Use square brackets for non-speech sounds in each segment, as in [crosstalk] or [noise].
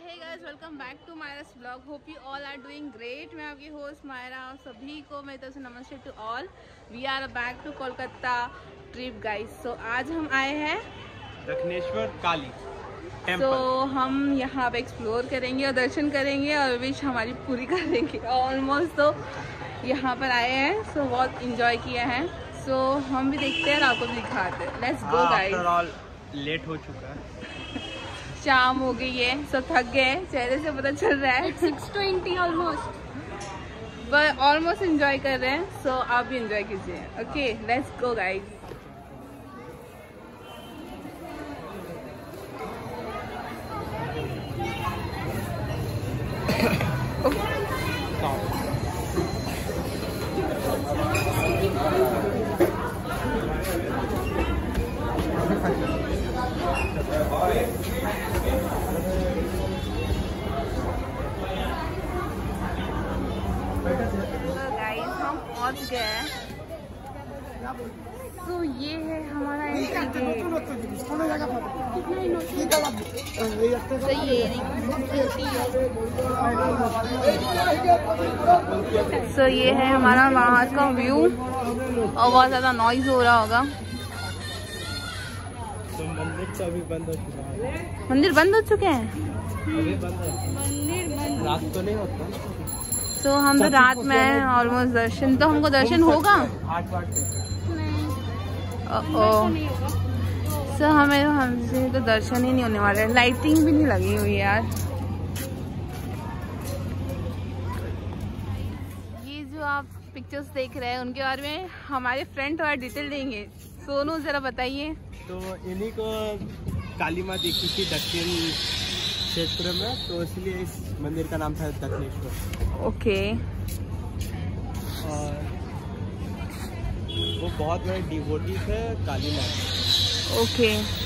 Hey guys welcome back to Myra's blog hope you all are doing great मैं आपकी host Myra और सभी को मेरी तरफ़ से नमस्ते to all we are back to Kolkata trip guys so आज हम आए हैं दक्षिणेश्वर काली तो टेंपल हम यहाँ पे एक्सप्लोर करेंगे और दर्शन करेंगे और विश हमारी पूरी [laughs] करेंगे. ऑलमोस्ट तो यहाँ पर आए हैं सो so, बहुत इंजॉय किया है. सो so, हम भी देखते हैं और आपको भी दिखाते हैं. लेट्स गो गाइस लेट हो चुका है. [laughs] शाम हो गई है सब थक गए हैं, चेहरे से पता चल रहा है। Six twenty almost almost enjoy कर रहे हैं सो so, आप भी इंजॉय कीजिए। ओके लेट्स गो गाइस हम गए हैं। तो ये है हमारा एंट्री गेट तो ये सो ये है हमारा बाहर का व्यू। और बहुत ज़्यादा नॉइज़ हो रहा होगा। तो मंदिर तो बंद हो चुका है। मंदिर हो चुके हैं? बंद। रात तो नहीं होता। सो हम तो रात में ऑलमोस्ट दर्शन। तो हमको दर्शन होगा? आठ आठ हमें हमसे तो दर्शन ही नहीं होने वाले। लाइटिंग भी नहीं लगी हुई यार। ये जो आप पिक्चर्स देख रहे हैं उनके बारे में हमारे फ्रेंड थोड़ा डिटेल देंगे। सोनू जरा बताइए। तो इन्हीं को काली माँ देखी थी दक्षिण क्षेत्र में तो इसलिए इस मंदिर का नाम था दक्षिणेश्वर। ओके। और वो बहुत बड़े डिवोटी थे काली माँ। Okay okay.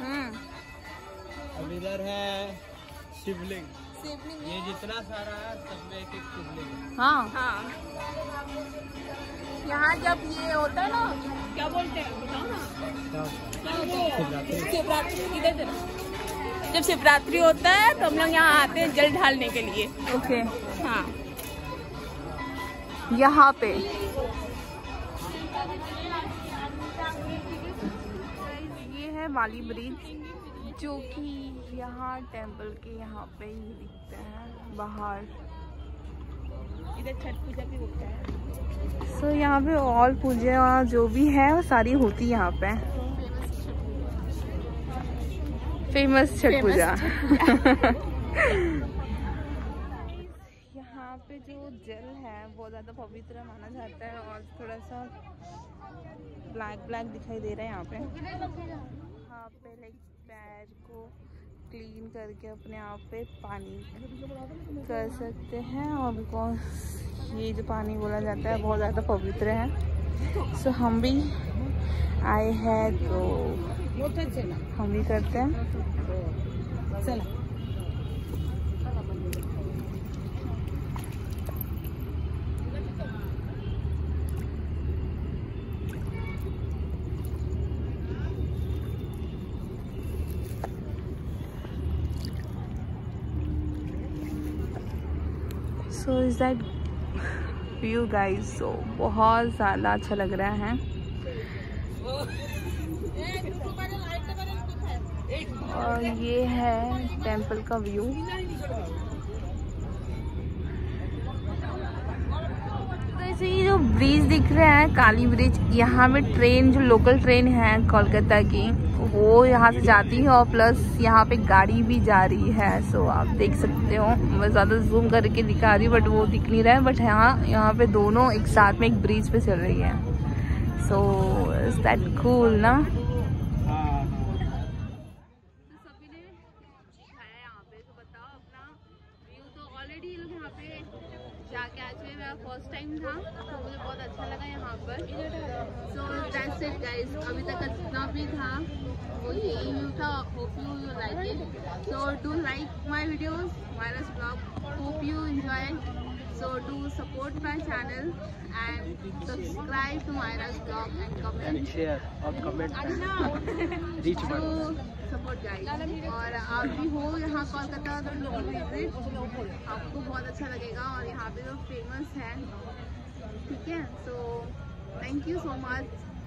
हम्म। अब इधर है शिवलिंग। शिवलिंग ये हाँ। जितना सारा है सब में एक एक शिवलिंग हाँ। हाँ। यहाँ जब ये होता है ना क्या बोलते हैं? शिवरात्रि। इधर जब शिवरात्रि होता है तो हम लोग यहाँ आते हैं जल ढालने के लिए। ओके। हाँ। यहाँ पे। वाली ब्रिज जो कि यहाँ टेंपल के यहाँ पे ही दिखते हैं बाहर। इधर छठ पूजा भी होता है। सो so, यहाँ पे ऑल पूजा जो भी है वो सारी होती है यहाँ पे। फ़ेमस छठ पूजा। [laughs] यहाँ पे जो जल है बहुत ज़्यादा पवित्र माना जाता है और थोड़ा सा ब्लैक ब्लैक दिखाई दे रहा है यहाँ पे। यहाँ पे लाइक पैर को क्लीन करके अपने आप पे पानी कर सकते हैं और बिकॉज़ ये जो पानी बोला जाता है बहुत ज़्यादा पवित्र है। सो so, हम भी आए हैं तो हम भी करते हैं। चला। So is that view guys सो बहुत ज़्यादा अच्छा लग रहा है। और ये है टेंपल का व्यू तो ऐसे ये जो ब्रिज दिख रहा है, काली ब्रिज यहाँ पे ट्रेन जो लोकल ट्रेन है कोलकाता की, वो यहाँ से जाती है और प्लस यहाँ पे गाड़ी भी जा रही है सो आप देख सकते हो। मैं ज़्यादा जूम करके दिखा रही हूँ बट वो दिख नहीं रहा है बट यहाँ यहाँ पे दोनों एक साथ में एक ब्रिज पे चल रही है। सो इज़ दैट कूल ना हाँ तो सभी ने है यहाँ पे तो बताओ अपना व्यू तो ऑलरेडी लोग यहाँ पे जाके आज ये मेरा फ़र्स्ट टाइम था तो मुझे बहुत अच्छा लगा यहाँ पर। सो दैट्स इट गाइस अभी तक जितना भी था। वो यही व्यू था hope you you like it so do like my videos minus blog hope you enjoy so do support my channel and subscribe to Myra's blog and comment. And share और comment. Reach to जाएगी। और आप भी हो यहाँ कोलकाता तो do visit आपको बहुत अच्छा लगेगा और यहाँ पे तो फ़ेमस है। ठीक है? So thank you so much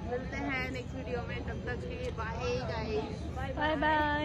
मिलते हैं नेक्स्ट वीडियो में। तब तक के लिए बाय बाय बाय बाय